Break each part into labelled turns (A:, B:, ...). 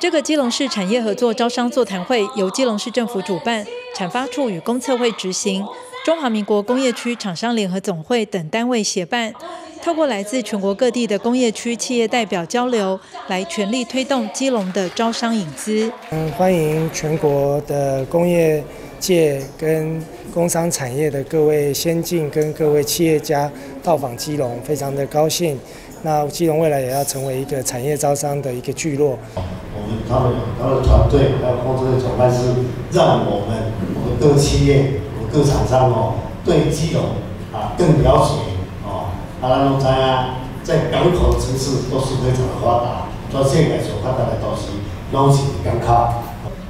A: 这个基隆市产业合作招商座谈会由基隆市政府主办，产发处与公测会执行，中华民国工业区厂商联合总会等单位协办，透过来自全国各地的工业区企业代表交流，来全力推动基隆的招商引资。
B: 嗯，欢迎全国的工业界跟工商产业的各位先进跟各位企业家到访基隆，非常的高兴。那基隆未来也要成为一个产业招商的一个聚落。
C: 我们他们他们的团队还有工作的伙伴是让我们我们各企业、我们各厂商哦，对基隆啊更了解哦。阿拉拢知啊，在港口城市都是非常的发达，全世界所发达的东西拢是港口。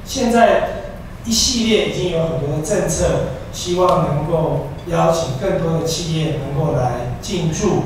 D: 现在一系列已经有很多的政策，希望能够邀请更多的企业能够来进驻。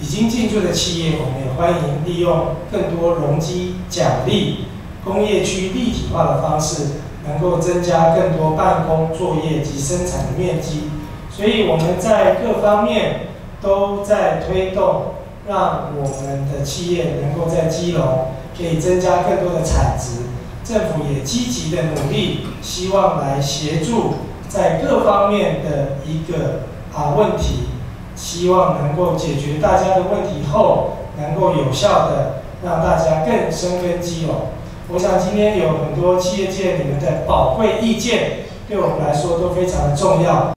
D: 已经进驻的企业，我们也欢迎利用更多容积奖励、工业区立体化的方式，能够增加更多办公作业及生产的面积。所以我们在各方面都在推动，让我们的企业能够在基隆可以增加更多的产值。政府也积极的努力，希望来协助在各方面的一个啊问题。希望能够解决大家的问题后，能够有效的让大家更深根基哦。我想今天有很多企业界你们的宝贵意见，对我们来说都非常的重要。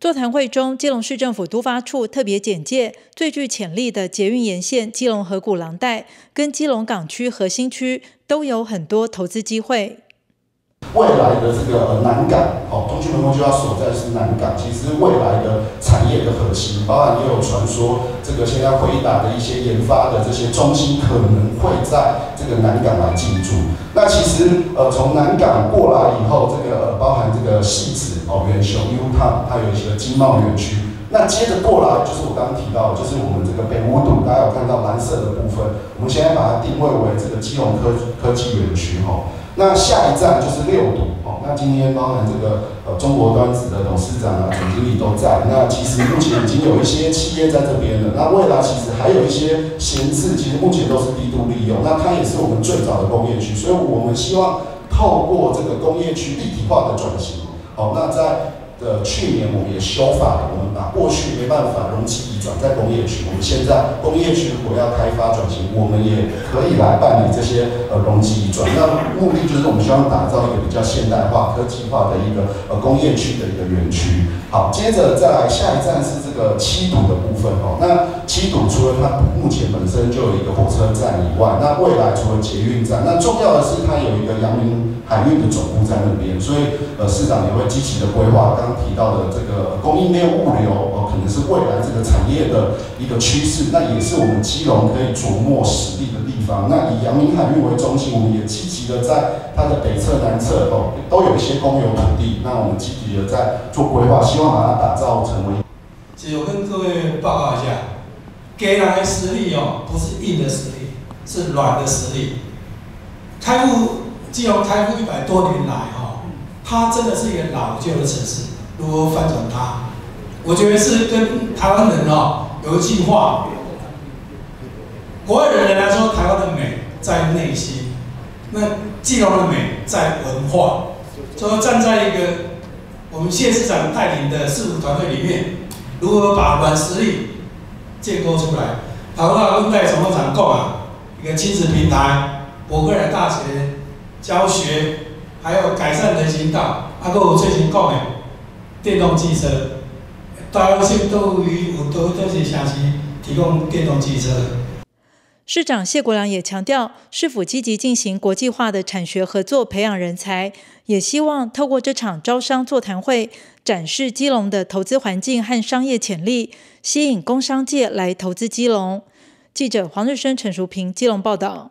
A: 座谈会中，基隆市政府督发处特别简介最具潜力的捷运沿线基隆河谷廊带跟基隆港区核心区都有很多投资机会。
E: 未来的这个南港，哦，东区门工就要所在是南港。其实未来的产业的核心，包含也有传说，这个现在回答的一些研发的这些中心，可能会在这个南港来进驻。那其实，呃，从南港过来以后，这个呃包含这个戏子哦，元雄，因为它它有一些经贸园区。那接着过来就是我刚刚提到，就是我们这个北五堵，大家有看到蓝色的部分，我们现在把它定位为这个基隆科科技园区，哈。那下一站就是六堵。那今天包含这个呃中国端子的董事长啊、总经理都在。那其实目前已经有一些企业在这边了。那未来其实还有一些闲置，其实目前都是低度利用。那它也是我们最早的工业区，所以我们希望透过这个工业区立体化的转型，好，那在。的去年我们也修法了，我们把过去没办法容积移转在工业区，我们现在工业区如果要开发转型，我们也可以来办理这些呃容积移转。那目的就是我们希望打造一个比较现代化、科技化的一个呃工业区的一个园区。好，接着再来下一站是这个七堵的部分哦。那七堵除了它目前本身就有一个火车站以外，那未来除了捷运站，那重要的是它有一个阳明。海运的总部在那边，所以呃市长也会积极的规划刚刚提到的这个供应链物流，呃可能是未来这个产业的一个趋势，那也是我们基隆可以琢磨实力的地方。那以阳明海运为中心，我们也积极的在它的北侧、南侧哦都有一些公有土地，那我们积极的在做规划，希望把它打造成为。
D: 其实我跟各位，给来的实力哦，不是硬的实力，是软的实力，开幕。基隆开埠一百多年来，哈，它真的是一个老旧的城市。如何翻转它？我觉得是跟台湾人哦有一句话：国外的人来说，台湾的美在内心，那基隆的美在文化。所以站在一个我们谢市长带领的市府团队里面，如何把软实力建构出来？台湾跟在什么场购啊？一个亲子平台，博克莱大学。教学，还有改善人行道，还有最新讲的电动汽车，大陆性都于有都都是城市提供电动汽车。
A: 市长谢国良也强调，市府积极进行国际化的产学合作，培养人才，也希望透过这场招商座谈会，展示基隆的投资环境和商业潜力，吸引工商界来投资基隆。记者黄日升、陈淑平，基隆报道。